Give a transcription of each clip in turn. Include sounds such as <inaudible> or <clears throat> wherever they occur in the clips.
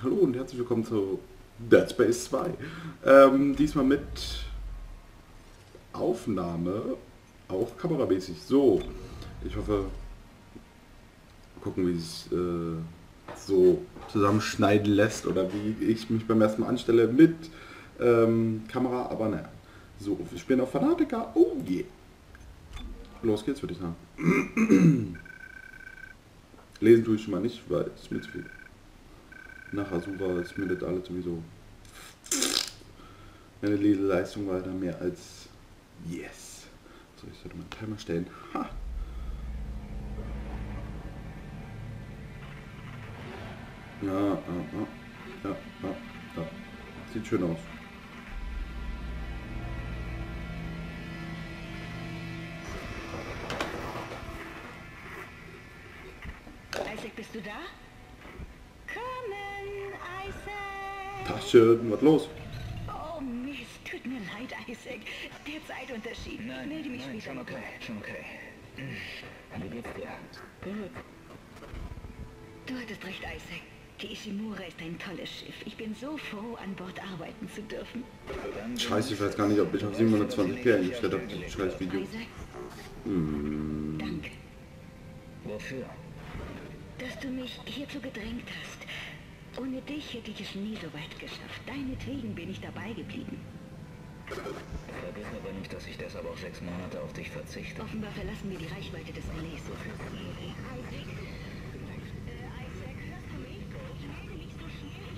Hallo und herzlich willkommen zu Dead Space 2. Ähm, diesmal mit Aufnahme, auch kameramäßig. So, ich hoffe, gucken, wie es äh, so zusammenschneiden lässt oder wie ich mich beim ersten Mal anstelle mit ähm, Kamera, aber naja. So, wir spielen auf Fanatiker. Oh je. Yeah. Los geht's, würde ich sagen. <clears throat> Lesen tue ich schon mal nicht, weil es mir zu viel. Nach Asura ist mir das alles sowieso. Meine Leseleistung war da mehr als yes. So, ich sollte mal einen Timer stellen. Ha. Ja, ja, ja, ja, ja, ja. Sieht schön aus. Isaac, bist du da? Isaac! Taschen, was los? Oh Mist, tut mir leid, Isaac. Der Zeitunterschied. ich melde mich nein, schon okay, schon okay. Wie geht's dir? Gut. Du hattest recht, Isaac. Die Ishimura ist ein tolles Schiff. Ich bin so froh, an Bord arbeiten zu dürfen. Scheiße, ich weiß gar nicht, ob ich auf 720p eingestellt habe, scheiß Video. Isaac, Hm. danke, Wofür? dass du mich hierzu gedrängt hast. Ohne dich hätte ich es nie so weit geschafft. Deinetwegen bin ich dabei geblieben. Vergiss aber nicht, dass ich deshalb auch sechs Monate auf dich verzichte. Offenbar verlassen wir die Reichweite des Relais so für Isaac, Isaac, hörst du mich? Ich melde mich so schnell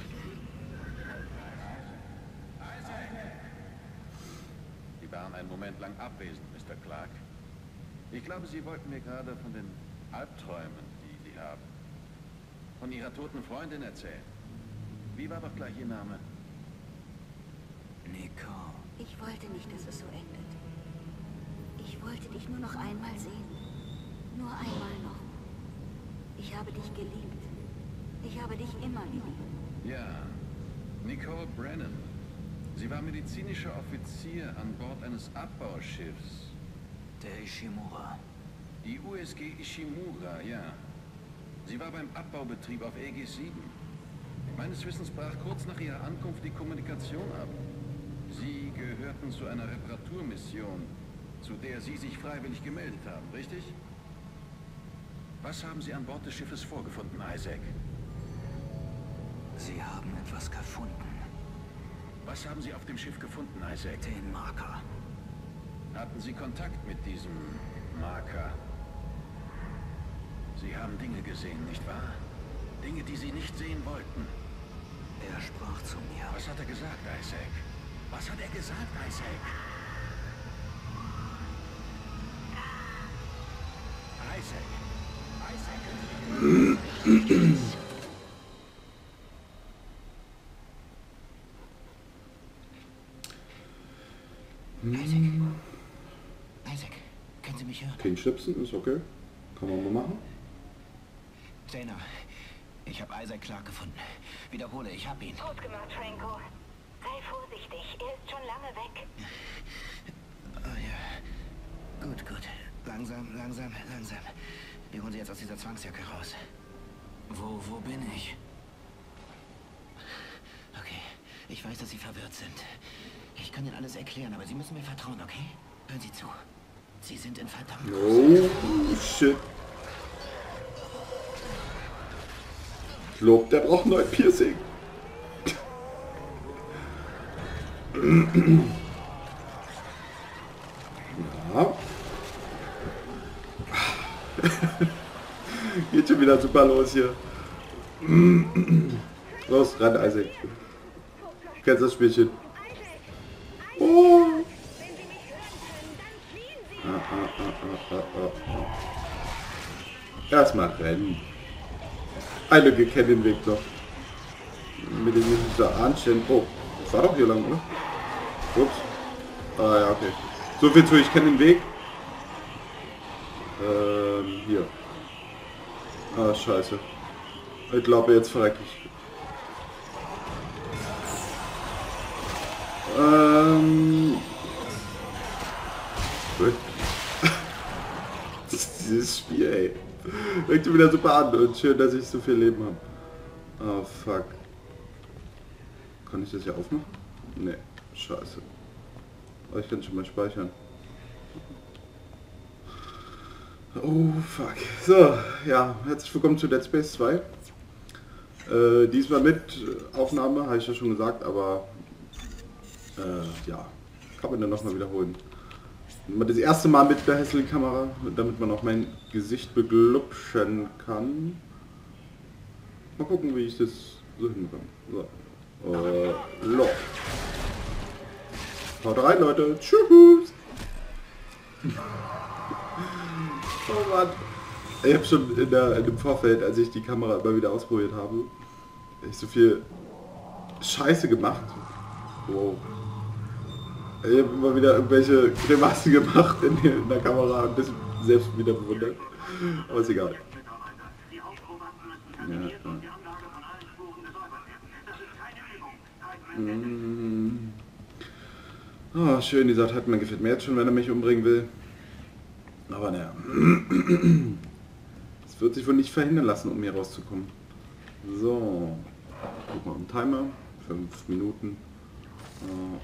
ich Sie waren einen Moment lang abwesend, Mr. Clark. Ich glaube, Sie wollten mir gerade von den Albträumen, die Sie haben, von Ihrer toten Freundin erzählen. Wie war doch gleich Ihr Name? Nicole. Ich wollte nicht, dass es so endet. Ich wollte dich nur noch einmal sehen. Nur einmal noch. Ich habe dich geliebt. Ich habe dich immer geliebt. Ja, Nicole Brennan. Sie war medizinischer Offizier an Bord eines Abbauschiffs. Der Ishimura. Die USG Ishimura, ja. Sie war beim Abbaubetrieb auf Aegis 7. Meines Wissens brach kurz nach ihrer Ankunft die Kommunikation ab. Sie gehörten zu einer Reparaturmission, zu der Sie sich freiwillig gemeldet haben, richtig? Was haben Sie an Bord des Schiffes vorgefunden, Isaac? Sie haben etwas gefunden. Was haben Sie auf dem Schiff gefunden, Isaac? Den Marker. Hatten Sie Kontakt mit diesem Marker? Sie haben Dinge gesehen, nicht wahr? Dinge, die Sie nicht sehen wollten. Er sprach zu mir. Was hat er gesagt, Isaac? Was hat er gesagt, Isaac? Isaac. Isaac. Isaac. Isaac, können Sie mich hören? Kein Schnipsen, ist okay. Kann man mal machen. Dana, ich habe Isaac Clark gefunden. Wiederhole, ich habe ihn. Gut gemacht, Franco. Sei vorsichtig, er ist schon lange weg. Oh ja. Gut, gut. Langsam, langsam, langsam. Wir holen Sie jetzt aus dieser Zwangsjacke raus. Wo, wo bin ich? Okay, ich weiß, dass Sie verwirrt sind. Ich kann Ihnen alles erklären, aber Sie müssen mir vertrauen, okay? Hören Sie zu. Sie sind in verdammt Oh, shit. Lob, der braucht neues Piercing. Ja. <laughs> Geht schon wieder super los hier. Los, ran, Isaac. Du kennst das Spielchen. Oh. Ah, ah, ah. Erstmal rennen. Einige kennen den Weg noch. Mit dem wir anstellen. Oh, das war doch hier lang, oder? Ups. Ah ja, okay. So viel zu, ich kenne den Weg. Ähm, hier. Ah, scheiße. Ich glaube, jetzt verreck ich. Ähm. <laughs> Das ist dieses Spiel, ey. Fängt schon wieder super an und schön, dass ich so viel Leben habe. Oh, fuck. Kann ich das hier aufmachen? Ne, scheiße. Aber ich kann schon mal speichern. Oh fuck. So, ja, herzlich willkommen zu Dead Space 2. Äh, diesmal mit Aufnahme, habe ich ja schon gesagt, aber äh, ja, kann man dann nochmal wiederholen. Das erste Mal mit der hässlichen Kamera, damit man auch mein Gesicht beglubschen kann. Mal gucken, wie ich das so hinbekomme. So. Äh, lo. Haut rein, Leute. Tschüss. <laughs> oh Mann. Ich habe schon in, der, in dem Vorfeld, als ich die Kamera immer wieder ausprobiert habe, ich so viel Scheiße gemacht. Wow. Ich habe immer wieder irgendwelche Grimassen gemacht in, in der Kamera, ein bisschen selbst wieder bewundert. Aber ist egal. Ja, ja. Oh, schön, dieser Tatman gefällt mir jetzt schon, wenn er mich umbringen will. Aber naja. Es wird sich wohl nicht verhindern lassen, um hier rauszukommen. So. Guck mal, im Timer. Fünf Minuten. So.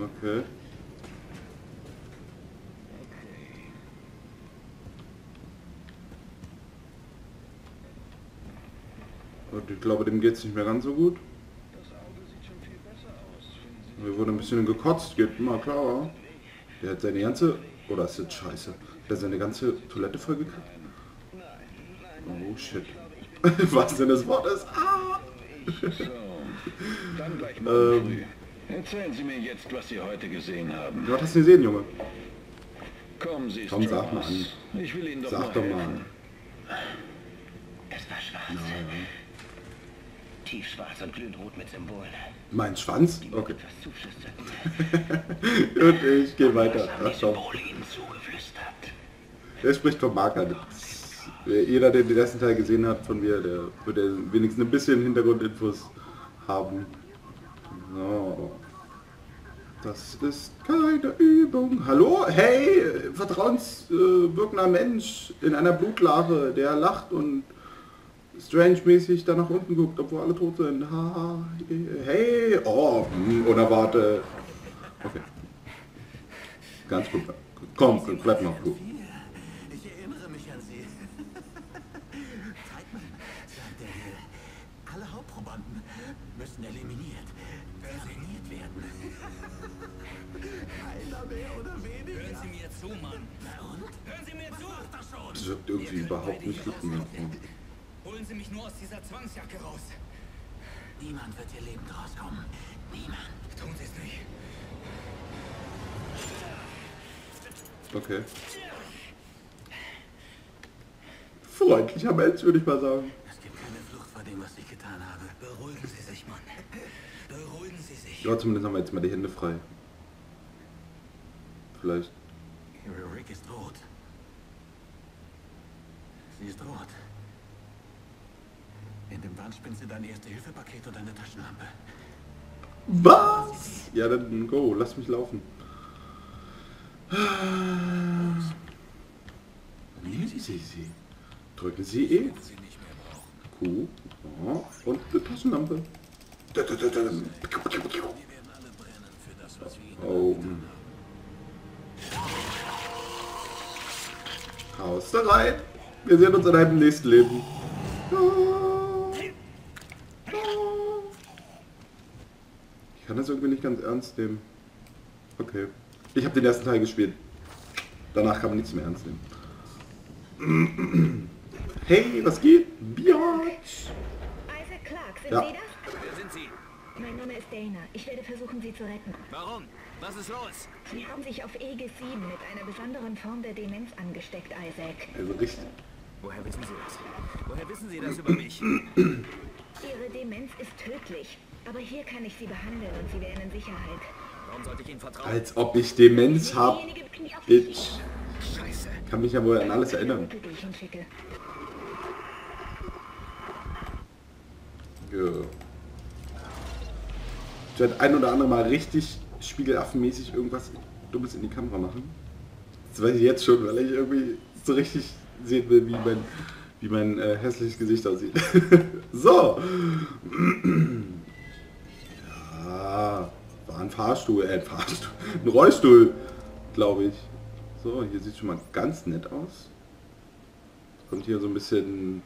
Okay. Und ich glaube, dem geht es nicht mehr ganz so gut. Wir wurden ein bisschen gekotzt, geht immer klar. Der hat seine ganze... Oder ist das scheiße? Der hat seine ganze Toilette vollgekackt. Oh shit. <laughs> Was denn das Wort ist? Ah! <laughs> Ähm. Erzählen Sie mir jetzt, was Sie heute gesehen haben. Was hast du gesehen, Junge? Kommen Sie, Komm, sag mal an. Ich will Ihnen doch Sag doch mal. Es war schwarz. Nein. Tiefschwarz und glühend rot mit Symbolen. Mein Schwanz? Okay. Und <laughs> ich gehe weiter. Ach? Der spricht vom Marker. Jeder, der den ersten Teil gesehen hat von mir, der wird ja wenigstens ein bisschen Hintergrundinfos haben. So. Das ist keine Übung. Hallo? Hey, vertrauenswirkender Mensch in einer Blutlache, der lacht und strange-mäßig da nach unten guckt, obwohl alle tot sind. Ha, hey, oh, hm, unerwartet. Okay. Ganz gut. Komm, bleib noch gut. Ich erinnere mich an Sie. <laughs> Zeitmann sagte, alle Hauptprobanden müssen eliminiert, trainiert werden. Einer mehr oder weniger. Hören Sie mir zu, Mann. Na und? Hören Sie mir zu. Das schon. Das wirkt irgendwie überhaupt nicht glücklich. Holen Sie mich nur aus dieser Zwangsjacke raus. Niemand wird hier lebend rauskommen. Niemand. Tun Sie es nicht. Okay. Freundlicher Mensch, würde ich mal sagen. Es gibt keine Flucht vor dem, was ich getan habe. Beruhigen Sie sich, Mann. Beruhigen Sie sich. Ja, zumindest haben wir jetzt mal die Hände frei. Vielleicht. Ihre Rick ist rot. Sie ist rot. In dem Wand spinnt sie dein Erste-Hilfe-Paket und eine Taschenlampe. Was? Ja, dann go, lass mich laufen. Nehmen Sie sie. Drücken Sie E. Q. Ja, und eine Taschenlampe. Oh. Haus da rein. Wir sehen uns in einem nächsten Leben. Ich kann das irgendwie nicht ganz ernst nehmen. Okay. Ich habe den ersten Teil gespielt. Danach kann man nichts mehr ernst nehmen. Hey, was geht? Biatch! Ja. Wer sind Sie? Mein Name ist Dana. Ich werde versuchen, Sie zu retten. Warum? Was ist los? Sie haben sich auf Aegis 7 mit einer besonderen Form der Demenz angesteckt, Isaac. Also richtig. Woher wissen Sie das? Woher wissen Sie das über mich? <clears throat> Ihre Demenz ist tödlich. Aber hier kann ich Sie behandeln und Sie wären in Sicherheit. Warum sollte ich Ihnen vertrauen? Als ob ich Demenz hab. Diejenige kniet auf die Bitch. Scheiße. Kann mich ja wohl an alles erinnern. Ja. Werde ein oder andere Mal richtig spiegelaffenmäßig irgendwas Dummes in die Kamera machen. Das weiß ich jetzt schon, weil ich irgendwie so richtig sehen will, wie mein wie mein äh, hässliches Gesicht aussieht. <laughs> so. ja, war ein Fahrstuhl, äh, ein Fahrstuhl, ein Rollstuhl, glaube ich. So, hier sieht schon mal ganz nett aus. Kommt hier so ein bisschen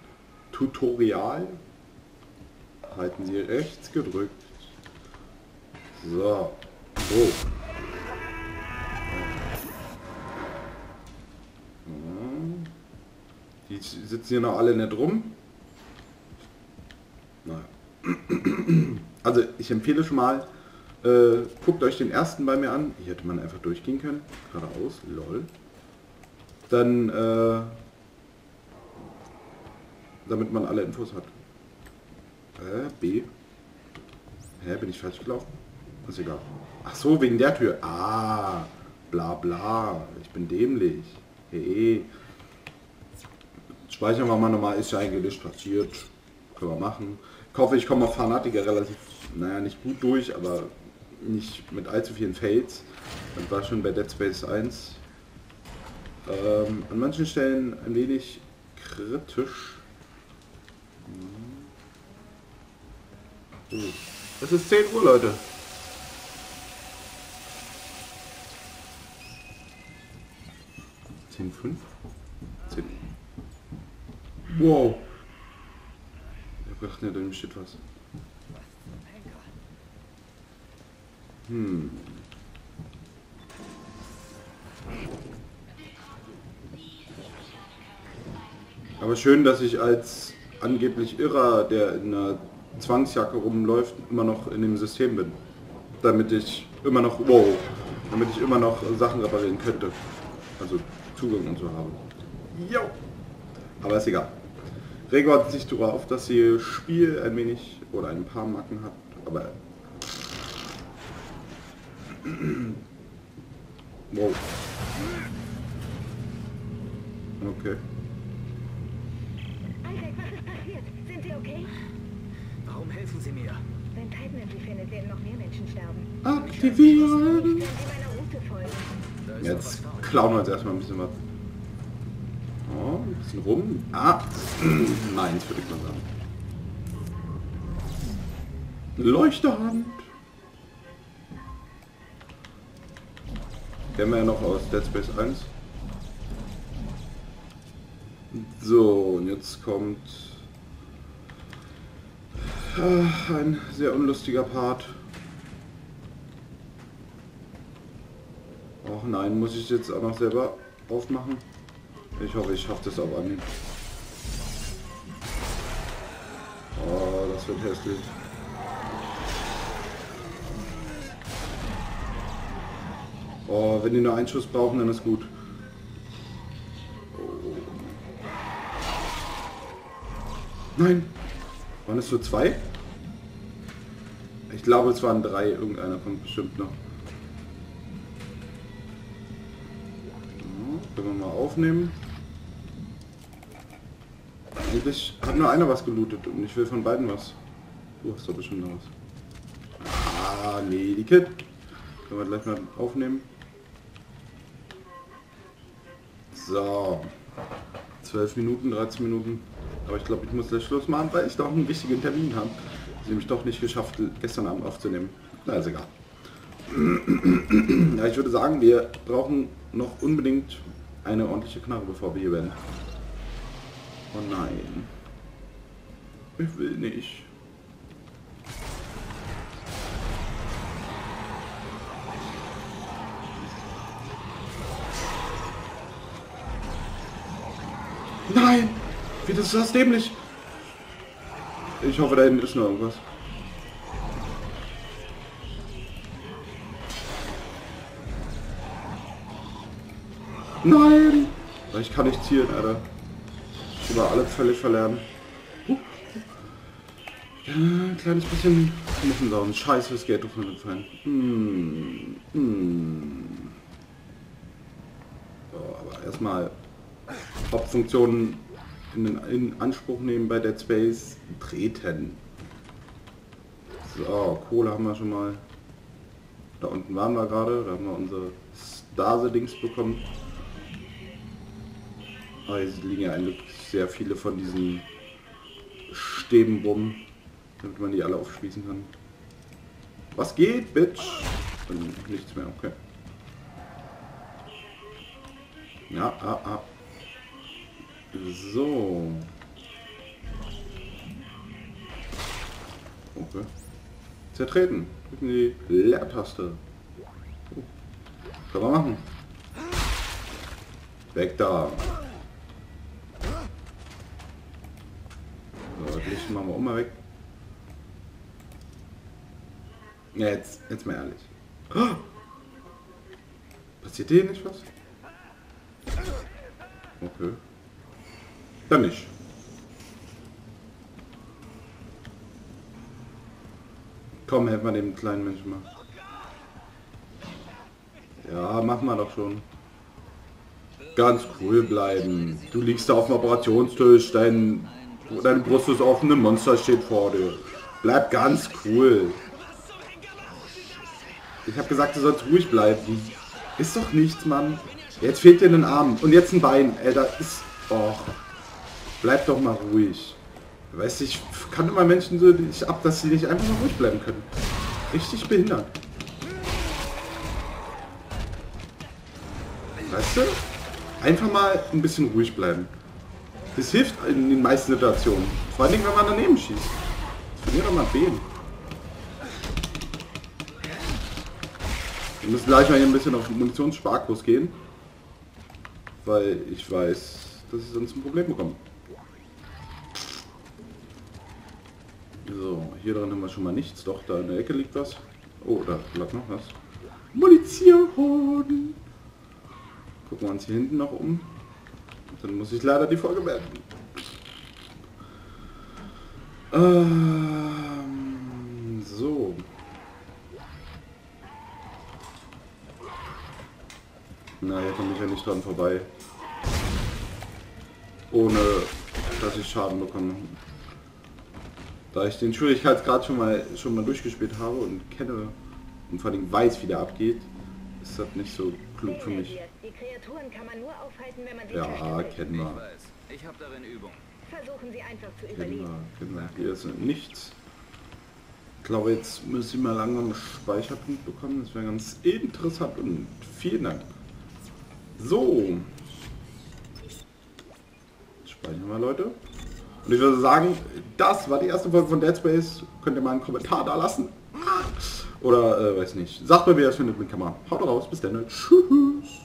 Tutorial. Halten Sie rechts gedrückt. So. So. Die sitzen hier noch alle nicht rum. Naja. <clears throat> Also ich empfehle schon mal, äh, guckt euch den ersten bei mir an. Hier hätte man einfach durchgehen können. Geradeaus, lol. Dann, äh, damit man alle Infos hat. Äh, B. Hä, bin ich falsch gelaufen? Ist egal. Ach so, wegen der Tür. Ah, bla bla. Ich bin dämlich. Hey. Speichern wir mal nochmal, ist ja eigentlich passiert. Können wir machen. Ich hoffe, ich komme auf Fanatiker relativ, naja, nicht gut durch, aber nicht mit allzu vielen Fails. Das war schon bei Dead Space 1. Ähm, an manchen Stellen ein wenig kritisch. Hm. Es ist 10 Uhr, Leute. Zehn fünf? Zehn. Wow. Ich hab gedacht, ne, da steht was. Hm. Aber schön, dass ich als angeblich Irrer, der in einer Zwangsjacke rumläuft, immer noch in dem System bin. Damit ich immer noch, wow, damit ich immer noch Sachen reparieren könnte. Also Zugang und so habe. Jo. Aber ist egal. Rego hat sich darauf, dass sie Spiel ein wenig oder ein paar Macken hat, aber <clears throat> wow. Okay. Isaac, was ist passiert? Sind Sie okay? Warum helfen Sie mir? Wenn Titan findet, werden noch mehr Menschen sterben. Aktivieren! Können Sie meiner Route folgen? Jetzt klauen wir uns erstmal ein bisschen was. Oh, ein bisschen rum. Ah, <clears throat> meins würde ich mal sagen. Leuchterhand. Kennen wir ja noch aus Dead Space 1. So, und jetzt kommt ah, ein sehr unlustiger Part. Och nein, muss ich jetzt auch noch selber aufmachen? Ich hoffe, ich schaffe das auf Anhieb. Oh, das wird hässlich. Oh, wenn die nur einen Schuss brauchen, dann ist gut. Oh. Nein! Waren es nur zwei? Ich glaube, es waren drei. Irgendeiner kommt bestimmt noch. Können wir mal aufnehmen. Eigentlich hat nur einer was gelootet und ich will von beiden was. Du hast doch bestimmt noch was. Ah, nee, die Kit. Können wir gleich mal aufnehmen. So. 12 Minuten, 13 Minuten. Aber ich glaube, ich muss gleich Schluss machen, weil ich noch einen wichtigen Termin habe. Sie nämlich doch nicht geschafft, gestern Abend aufzunehmen. Na, ist egal. <clears throat> Ja, ich würde sagen, wir brauchen noch unbedingt eine ordentliche Knarre, bevor wir hier werden. Oh nein. Ich will nicht. Nein! Wie das ist das dämlich? Ich hoffe, da hinten ist noch irgendwas. Nein! Ich kann nicht zielen, Alter. Ich über alle völlig verlernen. Ja, ein kleines bisschen Muffensausen. Scheiße, das Geld runtergefallen. Hm. Hm. So, aber erstmal Hauptfunktionen in, den- in Anspruch nehmen bei Dead Space. Treten. So, Kohle haben wir schon mal. Da unten waren wir gerade. Da haben wir unsere Stase-Dings bekommen. Aber hier liegen ja eigentlich sehr viele von diesen Stäben rum, damit man die alle aufspießen kann. Was geht, Bitch? Und nichts mehr, okay. Ja, ah, ah. So. Okay. Zertreten. Drücken die Leertaste. Oh. Kann man machen. Weg da. Licht machen wir auch mal weg. Ja, jetzt, jetzt mal ehrlich. Oh! <gasps> Passiert hier nicht was? Okay. Dann nicht. Komm, helf mal dem kleinen Menschen mal. Ja, mach mal doch schon. Ganz cool bleiben. Du liegst da auf dem Operationstisch, dein, deine Brust ist offen, ein Monster steht vor dir. Bleib ganz cool. Ich habe gesagt, du sollst ruhig bleiben. Ist doch nichts, Mann. Jetzt fehlt dir ein Arm und jetzt ein Bein. Ey, da ist... Och. Bleib doch mal ruhig. Weißt du, ich kann immer Menschen so ich ab, dass sie nicht einfach mal ruhig bleiben können. Richtig behindert. Weißt du? Einfach mal ein bisschen ruhig bleiben. Das hilft in den meisten Situationen. Vor allem, wenn man daneben schießt. Verliert doch mal Behen. Wir müssen gleich mal hier ein bisschen auf Munitionssparkurs gehen. Weil ich weiß, dass es uns ein Problem bekommt. So, hier drin haben wir schon mal nichts. Doch, da in der Ecke liegt was. Oh, da lag noch was. Munition! Gucken wir uns hier hinten noch um. Dann muss ich leider die Folge beenden. Ähm, so. Na, hier komme ich ja nicht dran vorbei. Ohne, dass ich Schaden bekomme. Da ich den Schwierigkeitsgrad schon mal schon mal durchgespielt habe und kenne und vor allem weiß, wie der abgeht, ist das nicht so klug für mich. Die Kreaturen kann man nur aufhalten, wenn man sie Ja, kennen Ich wir. Ich habe darin Übung. Versuchen sie einfach zu Kennen überleben. wir, kennen wir. Hier ist nichts. Ich glaube, jetzt müssen wir mal langsam einen Speicherpunkt bekommen. Das wäre ganz interessant und vielen Dank. So. Speichern wir, Leute. Und ich würde sagen, das war die erste Folge von Dead Space. Könnt ihr mal einen Kommentar da lassen. Oder, äh, weiß nicht. Sagt mir, ihr es findet mit Kamera. Haut raus, bis dann. Tschüss.